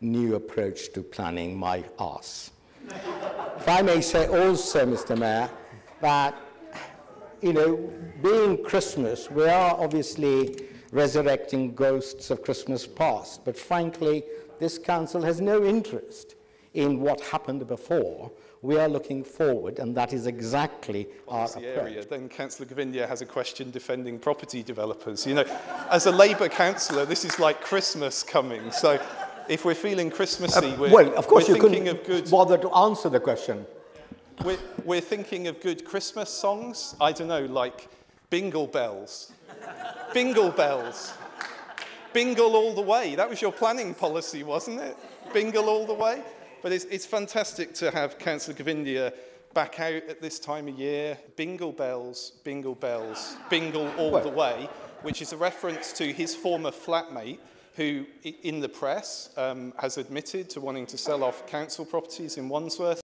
new approach to planning my arse. if I may say also, Mr. Mayor, that, you know, being Christmas, we are obviously resurrecting ghosts of Christmas past, but frankly, this council has no interest in what happened before. We are looking forward, and that is exactly Policy our approach. area. Then Councillor Govindia has a question defending property developers. You know, as a Labour councillor, this is like Christmas coming. So if we're feeling Christmassy, uh, we're, well, of course, you thinking couldn't of good bother to answer the question. we're, we're thinking of good Christmas songs. I don't know, like Bingle Bells. Bingle Bells. Bingle all the way. That was your planning policy, wasn't it? Bingle all the way. But it's, it's fantastic to have Councillor Govindia back out at this time of year. Bingle bells, bingle bells, bingle all Well- the way, which is a reference to his former flatmate who, in the press, um, has admitted to wanting to sell off council properties in Wandsworth.